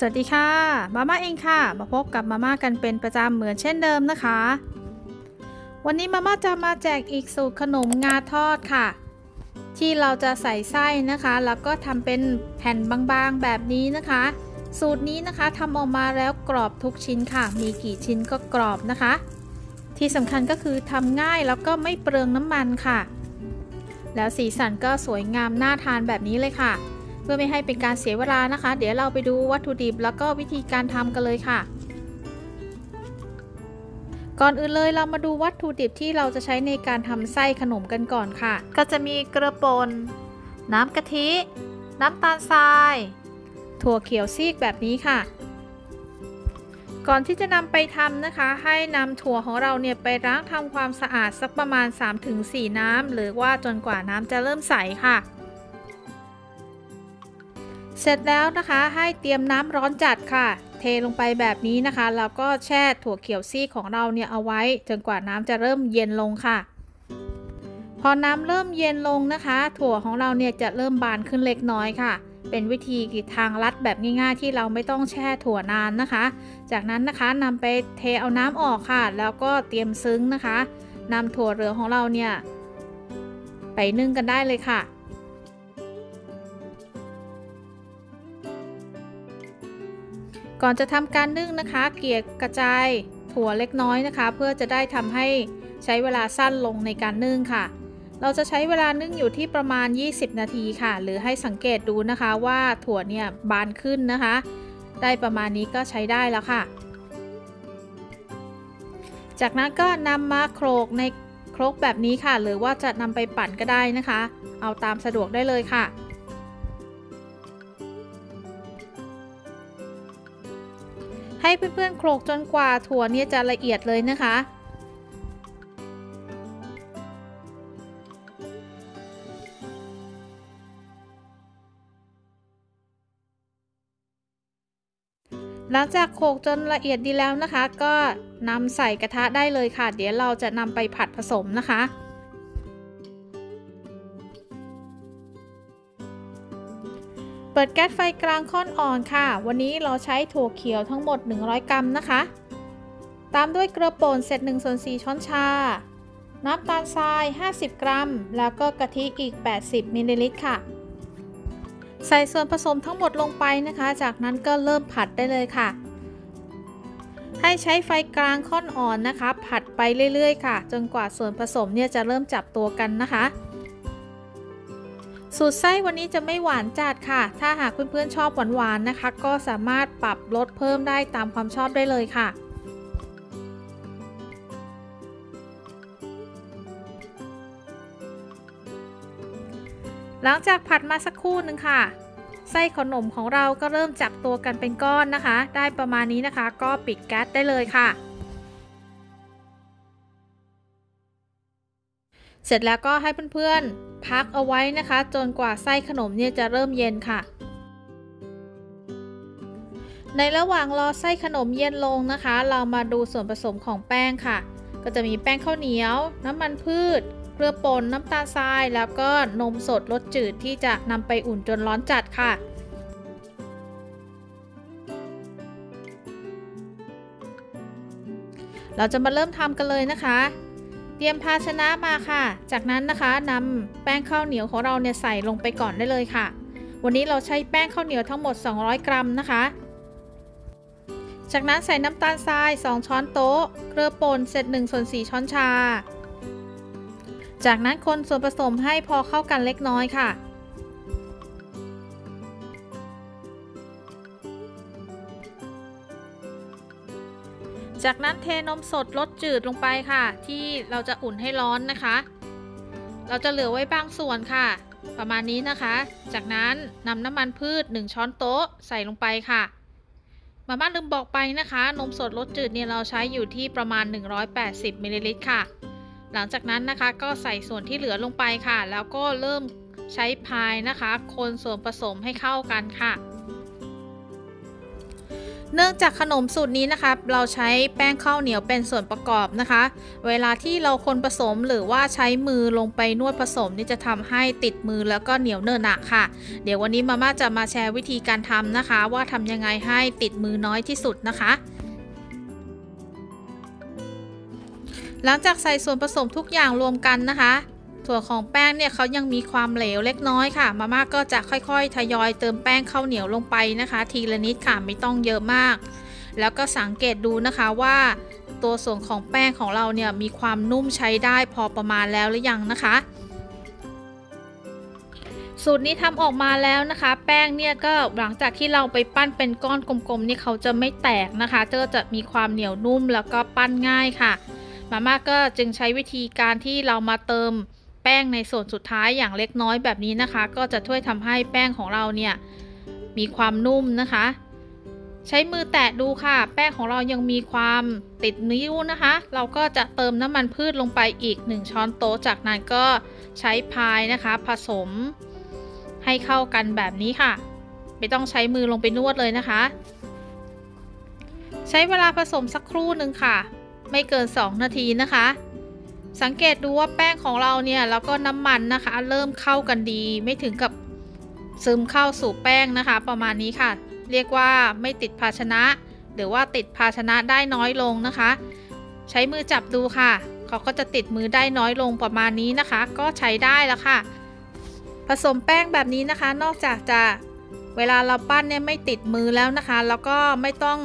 สวัสดีค่ะ มาม่าเองค่ะ มาพบกับมาม่ากันเป็นประจำเหมือนเช่นเดิมนะคะ วันนี้มาม่าจะมาแจกอีกสูตรขนมงาทอดค่ะ ที่เราจะใส่ไส้นะคะ แล้วก็ทำเป็นแผ่นบางๆแบบนี้นะคะ สูตรนี้นะคะทำออกมาแล้วกรอบทุกชิ้นค่ะ มีกี่ชิ้นก็กรอบนะคะ ที่สำคัญก็คือทำง่ายแล้วก็ไม่เปลืองน้ำมันค่ะ แล้วสีสันก็สวยงามน่าทานแบบนี้เลยค่ะ พื่อไม่ให้เป็นการเสียเวลานะคะ เดี๋ยวเราไปดูวัตถุดิบแล้วก็วิธีการทำกันเลยค่ะ ก่อนอื่นเลยเรามาดูวัตถุดิบที่เราจะใช้ในการทำไส้ขนมกันก่อนค่ะ ก็จะมีกระปนน้ำกะทิ น้ำตาลทราย ถั่วเขียวซีกแบบนี้ค่ะ ก่อนที่จะนำไปทำนะคะ ให้นำถั่วของเราเนี่ยไปล้างทำความสะอาดสักประมาณ 3-4 น้ำหรือว่าจนกว่าน้ำจะเริ่มใสค่ะ เสร็จแล้วนะคะให้เตรียมน้ำร้อนจัดค่ะ เทลงไปแบบนี้นะคะแล้วก็แช่ถั่วเขียวซีของเราเนี่ยเอาไว้จนกว่าน้ำจะเริ่มเย็นลงค่ะ พอน้ำเริ่มเย็นลงนะคะ ถั่วของเราเนี่ยจะเริ่มบานขึ้นเล็กน้อยค่ะ เป็นวิธีกิทางลัดแบบง่ายๆ ที่เราไม่ต้องแช่ถั่วนานนะคะ จากนั้นนะคะนำไปเทเอาน้ำออกค่ะ แล้วก็เตรียมซึ้งนะคะนำถั่วเหลืองของเราเนี่ยไปนึ่งกันได้เลยค่ะ ก่อนจะทำการนึ่งนะคะ เกลี่ยกระจายถั่วเล็กน้อยนะคะ เพื่อจะได้ทำให้ใช้เวลาสั้นลงในการนึ่งค่ะ เราจะใช้เวลานึ่งอยู่ที่ประมาณ 20 นาทีค่ะ หรือให้สังเกตดูนะคะว่าถั่วเนี่ยบานขึ้นนะคะ ได้ประมาณนี้ก็ใช้ได้แล้วค่ะ จากนั้นก็นำมาโขลกในครกแบบนี้ค่ะ หรือว่าจะนำไปปั่นก็ได้นะคะ เอาตามสะดวกได้เลยค่ะ ให้เพื่อนๆโขลกจนกว่าถั่วเนี่ยจะละเอียดเลยนะคะ หลังจากโขลกจนละเอียดดีแล้วนะคะ ก็นำใส่กระทะได้เลยค่ะ เดี๋ยวเราจะนำไปผัดผสมนะคะ เปิดแก๊สไฟกลางค่อนอ่อนค่ะ วันนี้เราใช้ถั่วเขียวทั้งหมด 100 กรัมนะคะ ตามด้วยเกลือป่นเศษ1ส่วน4ช้อนชา น้ำตาลทราย 50 กรัม แล้วก็กะทิอีก 80 มิลลิลิตรค่ะ ใส่ส่วนผสมทั้งหมดลงไปนะคะ จากนั้นก็เริ่มผัดได้เลยค่ะ ให้ใช้ไฟกลางค่อนอ่อนนะคะ ผัดไปเรื่อยๆ ค่ะ จนกว่าส่วนผสมเนี่ยจะเริ่มจับตัวกันนะคะ สูตรไส้วันนี้จะไม่หวานจัดค่ะ ถ้าหากเพื่อนๆชอบหวานๆนะคะ ก็สามารถปรับลดเพิ่มได้ตามความชอบได้เลยค่ะหลังจากผัดมาสักครู่หนึ่งค่ะ ไส้ขนมของเราก็เริ่มจับตัวกันเป็นก้อนนะคะ ได้ประมาณนี้นะคะ ก็ปิดแก๊สได้เลยค่ะ เสร็จแล้วก็ให้เพื่อนๆ พักเอาไว้นะคะ จนกว่าไส้ขนมเนี่ยจะเริ่มเย็นค่ะ ในระหว่างรอไส้ขนมเย็นลงนะคะ เรามาดูส่วนผสมของแป้งค่ะ ก็จะมีแป้งข้าวเหนียว น้ำมันพืช เกลือป่นน้ำตาลทราย แล้วก็นมสดรสจืดที่จะนำไปอุ่นจนร้อนจัดค่ะเราจะมาเริ่มทำกันเลยนะคะ เตรียมภาชนะมาค่ะ จากนั้นนะคะนำแป้งข้าวเหนียวของเราเนี่ยใส่ลงไปก่อนได้เลยค่ะ วันนี้เราใช้แป้งข้าวเหนียวทั้งหมด 200 กรัมนะคะ จากนั้นใส่น้ำตาลทราย 2 ช้อนโต๊ะ เกลือป่นเศษ1ส่วน4ช้อนชา จากนั้นคนส่วนผสมให้พอเข้ากันเล็กน้อยค่ะ จากนั้นเทนมสดรสจืดลงไปค่ะ ที่เราจะอุ่นให้ร้อนนะคะ เราจะเหลือไว้บางส่วนค่ะ ประมาณนี้นะคะ จากนั้นนำน้ำมันพืช 1 ช้อนโต๊ะใส่ลงไปค่ะมาม่าลืมบอกไปนะคะ นมสดรสจืดเนี่ยเราใช้อยู่ที่ประมาณ 180มิลลิลิตรค่ะ หลังจากนั้นนะคะก็ใส่ส่วนที่เหลือลงไปค่ะ แล้วก็เริ่มใช้พายนะคะ คนส่วนผสมให้เข้ากันค่ะ เนื่องจากขนมสูตรนี้นะคะเราใช้แป้งข้าวเหนียวเป็นส่วนประกอบนะคะ เวลาที่เราคนผสมหรือว่าใช้มือลงไปนวดผสมนี่จะทำให้ติดมือแล้วก็เหนียวเนอะหนะค่ะ เดี๋ยววันนี้มาม่าจะมาแชร์วิธีการทำนะคะ ว่าทำยังไงให้ติดมือน้อยที่สุดนะคะหลังจากใส่ส่วนผสมทุกอย่างรวมกันนะคะ ถั่วของแป้งเนี่ยเขายังมีความเหลวเล็กน้อยค่ะ มาม่าก็จะค่อยๆ ทยอยเติมแป้งข้าวเหนียวลงไปนะคะ ทีละนิดค่ะไม่ต้องเยอะมาก แล้วก็สังเกตดูนะคะว่าตัวส่วนของแป้งของเราเนี่ยมีความนุ่มใช้ได้พอประมาณแล้วหรือยังนะคะ สูตรนี้ทำออกมาแล้วนะคะ แป้งเนี่ยก็หลังจากที่เราไปปั้นเป็นก้อนกลมๆนี่เขาจะไม่แตกนะคะก็จะมีความเหนียวนุ่มแล้วก็ปั้นง่ายค่ะ มาม่าก็จึงใช้วิธีการที่เรามาเติม แป้งในส่วนสุดท้ายอย่างเล็กน้อยแบบนี้นะคะ ก็จะช่วยทำให้แป้งของเราเนี่ยมีความนุ่มนะคะ ใช้มือแตะดูค่ะ แป้งของเรายังมีความติดนิ้วนะคะ เราก็จะเติมน้ำมันพืชลงไปอีก 1 ช้อนโต๊ะ จากนั้นก็ใช้พายนะคะ ผสมให้เข้ากันแบบนี้ค่ะ ไม่ต้องใช้มือลงไปนวดเลยนะคะ ใช้เวลาผสมสักครู่หนึ่งค่ะ ไม่เกิน 2 นาทีนะคะ สังเกตดูว่าแป้งของเราเนี่ยแล้วก็น้ำมันนะคะ เริ่มเข้ากันดี ไม่ถึงกับซึมเข้าสู่แป้งนะคะ ประมาณนี้ค่ะ เรียกว่าไม่ติดภาชนะ หรือว่าติดภาชนะได้น้อยลงนะคะ ใช้มือจับดูค่ะเขาก็จะติดมือได้น้อยลงประมาณนี้นะคะ ก็ใช้ได้แล้วค่ะ ผสมแป้งแบบนี้นะคะ นอกจากจะเวลาเราปั้นเนี่ยไม่ติดมือแล้วนะคะ แล้วก็ไม่ต้อง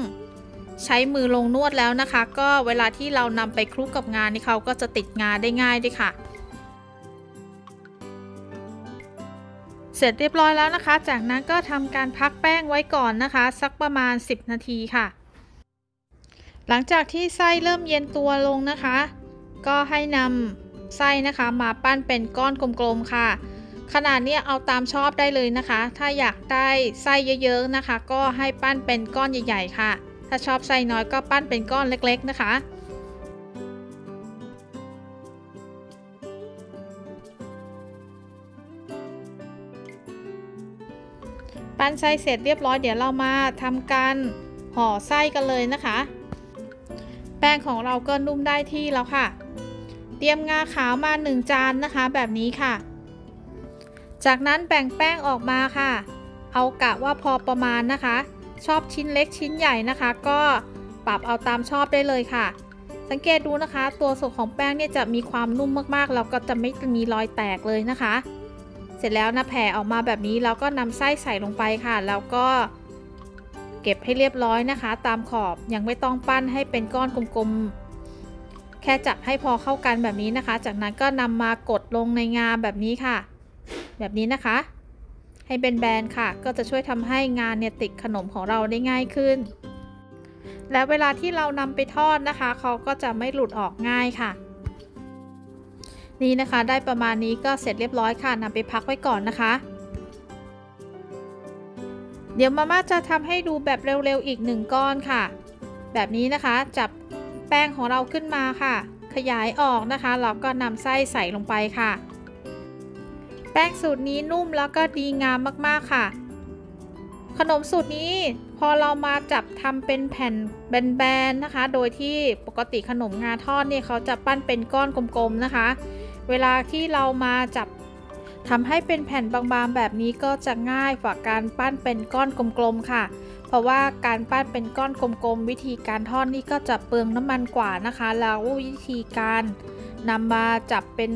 ใช้มือลงนวดแล้วนะคะ ก็เวลาที่เรานำไปคลุกกับงานนี่เขาก็จะติดงานได้ง่ายด้วยค่ะ เสร็จเรียบร้อยแล้วนะคะ จากนั้นก็ทำการพักแป้งไว้ก่อนนะคะ สักประมาณ 10 นาทีค่ะ หลังจากที่ไส้เริ่มเย็นตัวลงนะคะ ก็ให้นำไส้นะคะมาปั้นเป็นก้อนกลมๆค่ะขนาดนี้เอาตามชอบได้เลยนะคะ ถ้าอยากได้ไส้เยอะๆนะคะ ก็ให้ปั้นเป็นก้อนใหญ่ ๆ ค่ะ ถ้าชอบไส้น้อยก็ปั้นเป็นก้อนเล็กๆนะคะ ปั้นไส้เสร็จเรียบร้อยเดี๋ยวเรามาทำการห่อไส้กันเลยนะคะ แป้งของเราก็นุ่มได้ที่แล้วค่ะ เตรียมงาขาวมา 1 จานนะคะ แบบนี้ค่ะ จากนั้นแบ่งแป้งออกมาค่ะ เอากะว่าพอประมาณนะคะ ชอบชิ้นเล็กชิ้นใหญ่นะคะ ก็ปรับเอาตามชอบได้เลยค่ะ สังเกตดูนะคะ ตัวส่วนของแป้งเนี่ยจะมีความนุ่มมากๆ แล้วก็จะไม่มีรอยแตกเลยนะคะ เสร็จแล้วนะแผ่ออกมาแบบนี้แล้วก็นำไส้ใส่ลงไปค่ะ แล้วก็เก็บให้เรียบร้อยนะคะ ตามขอบยังไม่ต้องปั้นให้เป็นก้อนกลมๆ แค่จับให้พอเข้ากันแบบนี้นะคะ จากนั้นก็นำมากดลงในงาแบบนี้ค่ะ แบบนี้นะคะ ให้เป็นแบนค่ะ ก็จะช่วยทำให้งานเนี่ยติดขนมของเราได้ง่ายขึ้น และเวลาที่เรานำไปทอดนะคะ เขาก็จะไม่หลุดออกง่ายค่ะ นี่นะคะได้ประมาณนี้ก็เสร็จเรียบร้อยค่ะนำไปพักไว้ก่อนนะคะ เดี๋ยวมาม่าจะทำให้ดูแบบเร็วๆอีกหนึ่งก้อนค่ะ แบบนี้นะคะจับแป้งของเราขึ้นมาค่ะ ขยายออกนะคะเราก็นำไส้ใส่ลงไปค่ะ แป้งสูตรนี้นุ่มแล้วก็ดีงามมากๆค่ะ ขนมสูตรนี้พอเรามาจับทำเป็นแผ่นแบนๆนะคะ โดยที่ปกติขนมงาทอดเนี่ยเขาจะปั้นเป็นก้อนกลมๆนะคะ เวลาที่เรามาจับทำให้เป็นแผ่นบางๆ แบบนี้ก็จะง่ายกว่าการปั้นเป็นก้อนกลมๆค่ะ เพราะว่าการปั้นเป็นก้อนกลมๆ วิธีการทอดนี่ก็จะเปลืองน้ำมันกว่านะคะ แล้ววิธีการนำมาจับเป็น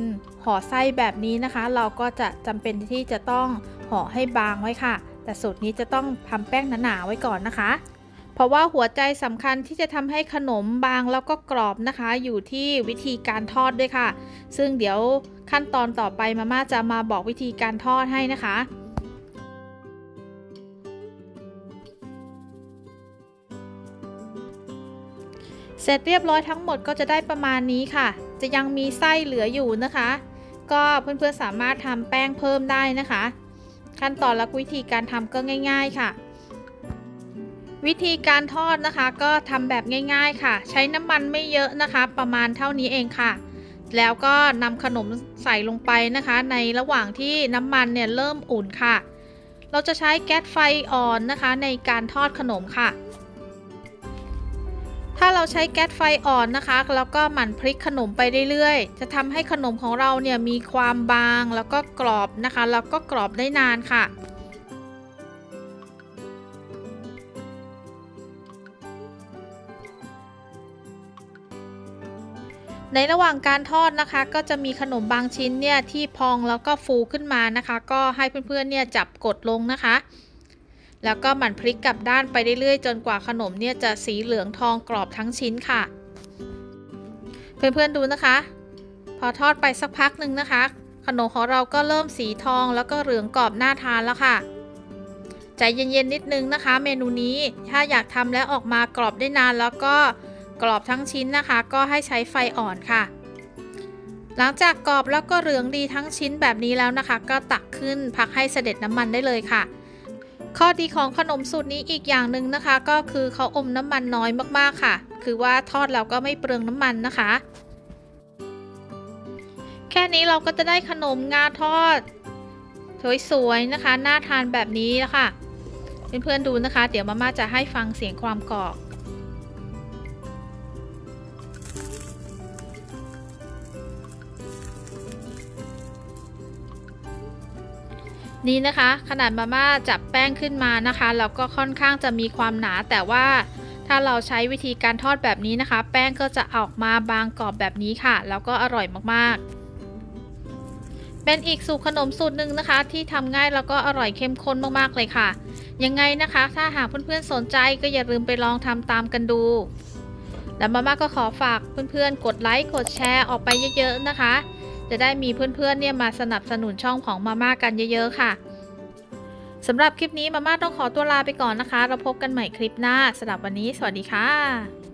ห่อไส้แบบนี้นะคะ เราก็จะจำเป็นที่จะต้องห่อให้บางไว้ค่ะ แต่สูตรนี้จะต้องทำแป้งหนาๆไว้ก่อนนะคะ เพราะว่าหัวใจสำคัญที่จะทำให้ขนมบางแล้วก็กรอบนะคะ อยู่ที่วิธีการทอดด้วยค่ะ ซึ่งเดี๋ยวขั้นตอนต่อไปมาม่าจะมาบอกวิธีการทอดให้นะคะเสร็จเรียบร้อยทั้งหมดก็จะได้ประมาณนี้ค่ะ จะยังมีไส้เหลืออยู่นะคะ ก็เพื่อนๆสามารถทำแป้งเพิ่มได้นะคะ ขั้นตอนและวิธีการทำก็ง่าย ๆค่ะ วิธีการทอดนะคะก็ทำแบบง่าย ๆค่ะ ใช้น้ำมันไม่เยอะนะคะ ประมาณเท่านี้เองค่ะ แล้วก็นำขนมใส่ลงไปนะคะ ในระหว่างที่น้ำมันเนี่ยเริ่มอุ่นค่ะ เราจะใช้แก๊สไฟอ่อนนะคะ ในการทอดขนมค่ะ ถ้าเราใช้แก๊สไฟอ่อนนะคะ แล้วก็หมั่นพลิกขนมไปเรื่อยๆ จะทำให้ขนมของเราเนี่ยมีความบางแล้วก็กรอบนะคะ แล้วก็กรอบได้นานค่ะในระหว่างการทอดนะคะ ก็จะมีขนมบางชิ้นเนี่ยที่พองแล้วก็ฟูขึ้นมานะคะ ก็ให้เพื่อนๆเนี่ยจับกดลงนะคะ แล้วก็หมั่นพลิกกลับด้านไปเรื่อยๆ จนกว่าขนมเนี่ยจะสีเหลืองทองกรอบทั้งชิ้นค่ะ เพื่อนๆดูนะคะ พอทอดไปสักพักหนึ่งนะคะ ขนมของเราก็เริ่มสีทองแล้วก็เหลืองกรอบน่าทานแล้วค่ะใจเย็นๆนิดนึงนะคะ เมนูนี้ถ้าอยากทำแล้วออกมากรอบได้นานแล้วก็กรอบทั้งชิ้นนะคะ ก็ให้ใช้ไฟอ่อนค่ะ หลังจากกรอบแล้วก็เหลืองดีทั้งชิ้นแบบนี้แล้วนะคะ ก็ตักขึ้นพักให้เสด็จน้ำมันได้เลยค่ะ ข้อดีของขนมสูตรนี้อีกอย่างหนึ่งนะคะ ก็คือเขาอมน้ำมันน้อยมากๆค่ะ คือว่าทอดแล้วก็ไม่เปลืองน้ำมันนะคะ แค่นี้เราก็จะได้ขนมงาทอดสวยๆนะคะ น่าทานแบบนี้นะคะเพื่อนๆดูนะคะ เดี๋ยวมาม่าจะให้ฟังเสียงความกรอบ นี่นะคะ ขนาดมาม่าจับแป้งขึ้นมานะคะแล้วก็ค่อนข้างจะมีความหนาแต่ว่าถ้าเราใช้วิธีการทอดแบบนี้นะคะ แป้งก็จะออกมาบางกรอบแบบนี้ค่ะ แล้วก็อร่อยมากๆ เป็นอีกสูตรขนมสูตรหนึ่งนะคะ ที่ทำง่ายแล้วก็อร่อยเข้มข้นมากๆเลยค่ะ ยังไงนะคะ ถ้าหากเพื่อนๆสนใจก็อย่าลืมไปลองทำตามกันดู แล้วมาม่าก็ขอฝากเพื่อนๆ กดไลค์กดแชร์ออกไปเยอะๆนะคะ จะได้มีเพื่อนๆเนี่ยมาสนับสนุนช่องของมาม่ากันเยอะๆค่ะสำหรับคลิปนี้มาม่าต้องขอตัวลาไปก่อนนะคะ เราพบกันใหม่คลิปหน้าสำหรับวันนี้ สวัสดีค่ะ